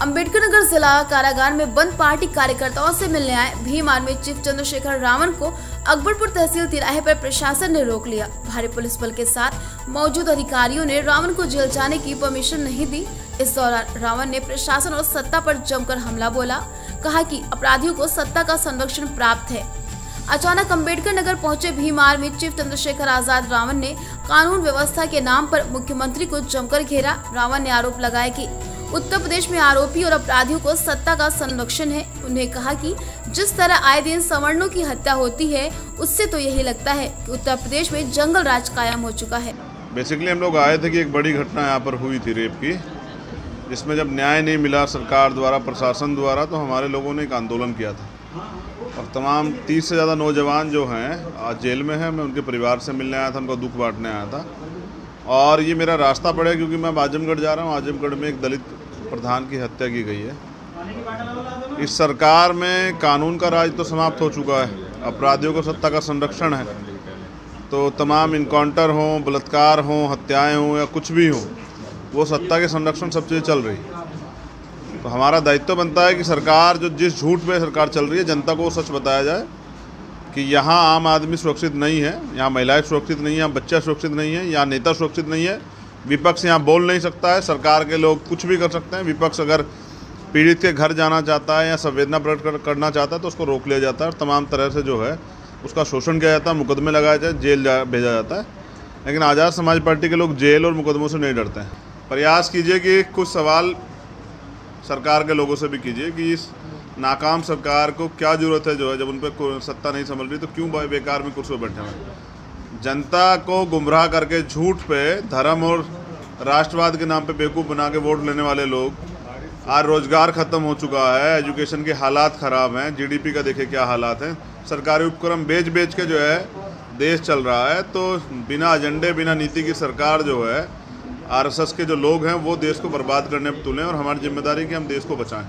अंबेडकर नगर जिला कारागार में बंद पार्टी कार्यकर्ताओं से मिलने आए। भीम आर्मी चीफ चंद्रशेखर रावण को अकबरपुर तहसील तिराहे पर प्रशासन ने रोक लिया। भारी पुलिस बल के साथ मौजूद अधिकारियों ने रावण को जेल जाने की परमिशन नहीं दी। इस दौरान रावण ने प्रशासन और सत्ता पर जमकर हमला बोला। कहा कि अपराधियों को सत्ता का संरक्षण प्राप्त है। अचानक अंबेडकर नगर पहुँचे भीम आर्मी चीफ चंद्रशेखर आज़ाद रावण ने कानून व्यवस्था के नाम पर मुख्यमंत्री को जमकर घेरा। रावण ने आरोप लगाया कि उत्तर प्रदेश में आरोपी और अपराधियों को सत्ता का संरक्षण है। उन्हें कहा कि जिस तरह आए दिन सवर्णों की हत्या होती है, उससे तो यही लगता है कि उत्तर प्रदेश में जंगल राज कायम हो चुका है। बेसिकली हम लोग आए थे कि एक बड़ी घटना यहाँ पर हुई थी रेप की, जिसमें जब न्याय नहीं मिला सरकार द्वारा, प्रशासन द्वारा तो हमारे लोगों ने एक आंदोलन किया था। और तमाम तीस से ज़्यादा नौजवान जो हैं, आज जेल में हैं, मैं उनके परिवार से मिलने आया था, उनको दुख बांटने आया था। और ये मेरा रास्ता पड़े क्योंकि मैं आजमगढ़ जा रहा हूँ। आजमगढ़ में एक दलित प्रधान की हत्या की गई है। इस सरकार में कानून का राज तो समाप्त हो चुका है। अपराधियों को सत्ता का संरक्षण है। तो तमाम इनकाउंटर हों, बलात्कार हों, हत्याएँ हों या कुछ भी हों, वो सत्ता के संरक्षण सब चीज़ें चल रही तो हमारा दायित्व बनता है कि सरकार जो जिस झूठ पे सरकार चल रही है, जनता को सच बताया जाए। कि यहाँ आम आदमी सुरक्षित नहीं है यहाँ महिलाएँ सुरक्षित नहीं है यहाँ बच्चा सुरक्षित नहीं है यहाँ नेता सुरक्षित नहीं है। विपक्ष यहाँ बोल नहीं सकता है सरकार के लोग कुछ भी कर सकते हैं। विपक्ष अगर पीड़ित के घर जाना चाहता है या संवेदना प्रकट कर, करना चाहता है तो उसको रोक लिया जाता है। और तमाम तरह से जो है उसका शोषण किया जाता है मुकदमे लगाए जाए जेल जा भेजा जाता है। लेकिन आज़ाद समाज पार्टी के लोग जेल और मुकदमों से नहीं डरते हैं। प्रयास कीजिए कि कुछ सवाल सरकार के लोगों से भी कीजिए कि इस नाकाम सरकार को क्या ज़रूरत है जो है? जब उन पर सत्ता नहीं संभल रही तो क्यों बेकार में कुर्सी पर बैठे हुए जनता को गुमराह करके झूठ पे धर्म और राष्ट्रवाद के नाम पे बेवकूफ़ बना के वोट लेने वाले लोग, आज रोज़गार ख़त्म हो चुका है, एजुकेशन के हालात ख़राब हैं, जीडीपी का देखे क्या हालात हैं। सरकारी उपक्रम बेच बेच के जो है, देश चल रहा है तो बिना एजेंडे, बिना नीति की सरकार जो है, आरएसएस के जो लोग हैं, वो देश को बर्बाद करने पर तुलें और हमारी ज़िम्मेदारी कि हम देश को बचाएँ।